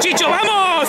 Chicho, vamos!